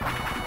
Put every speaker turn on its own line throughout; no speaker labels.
you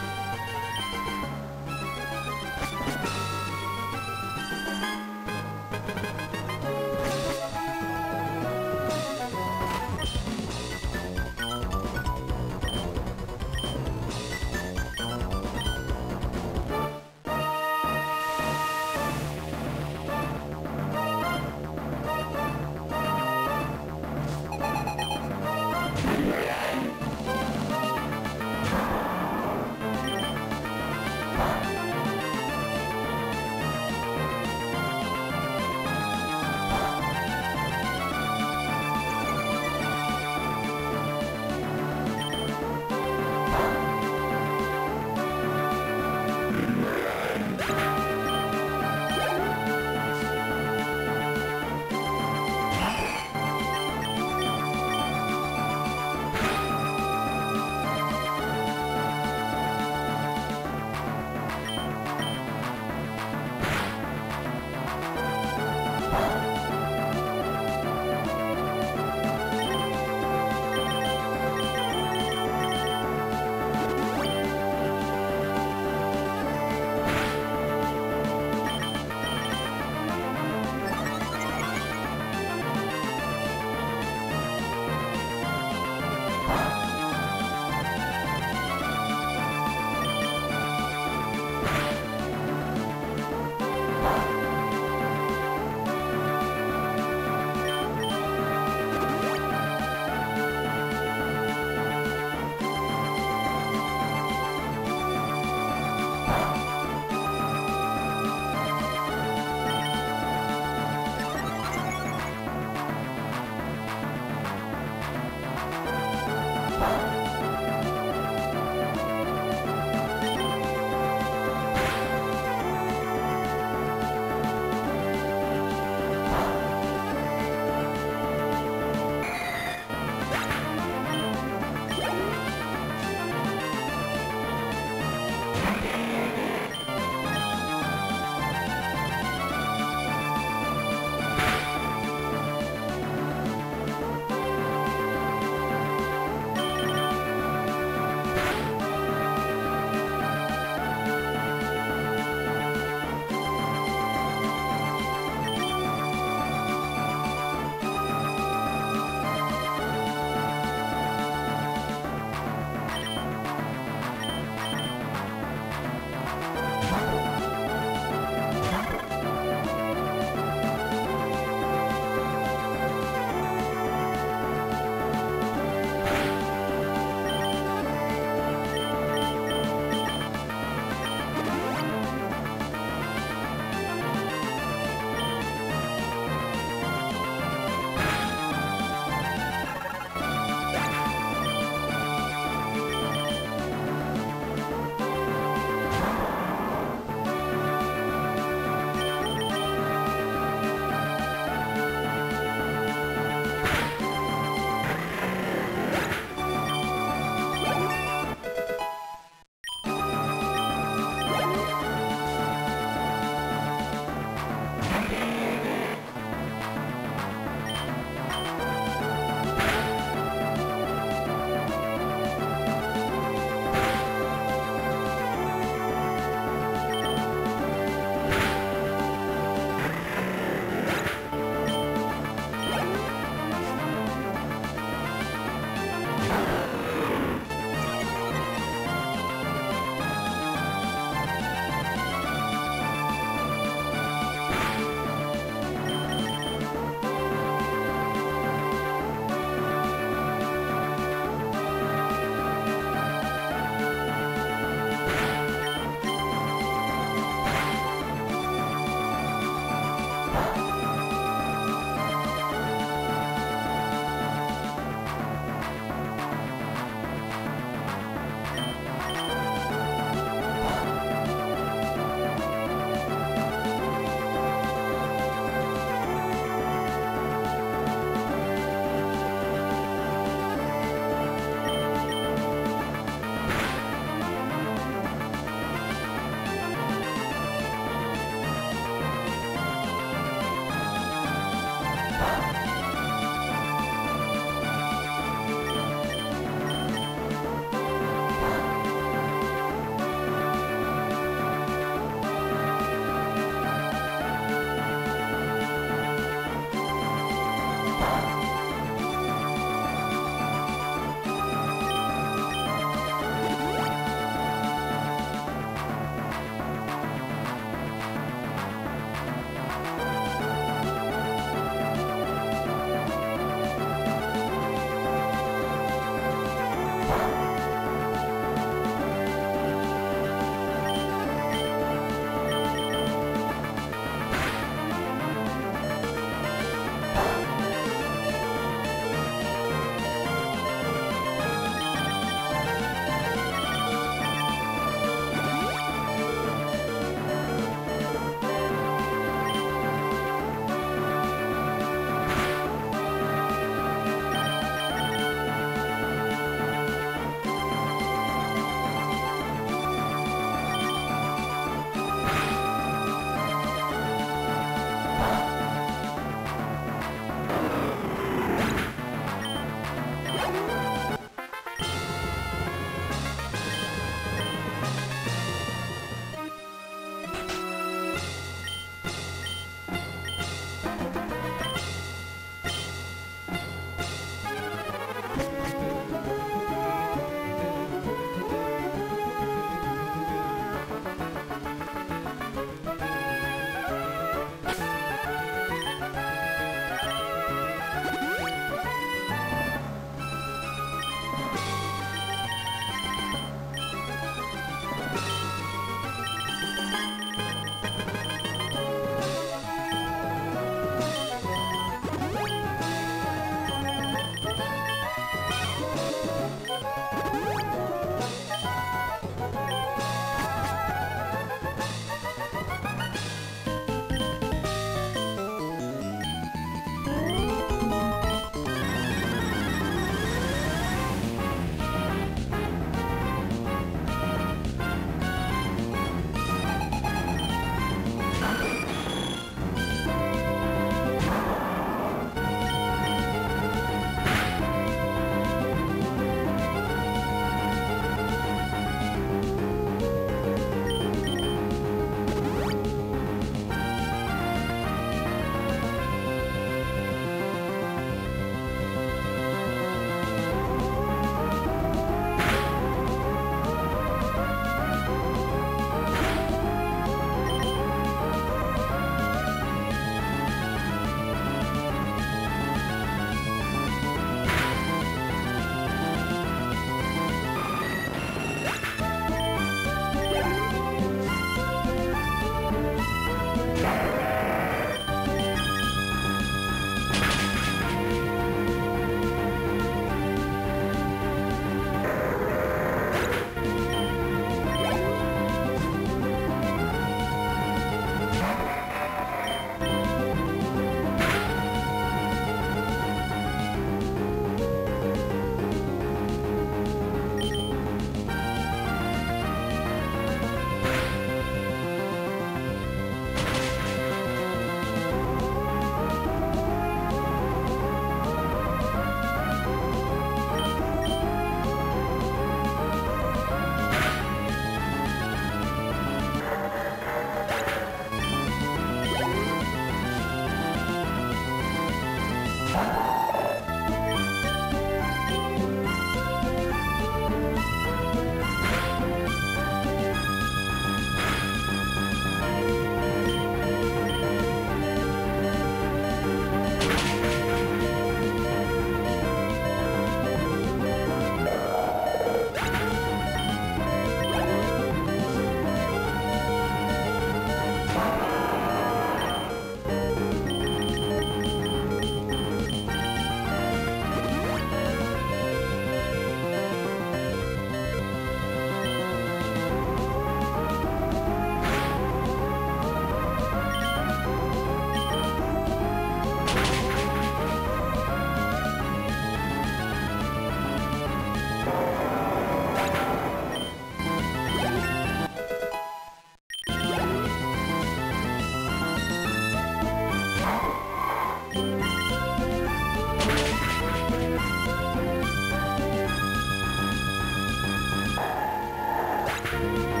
Bye.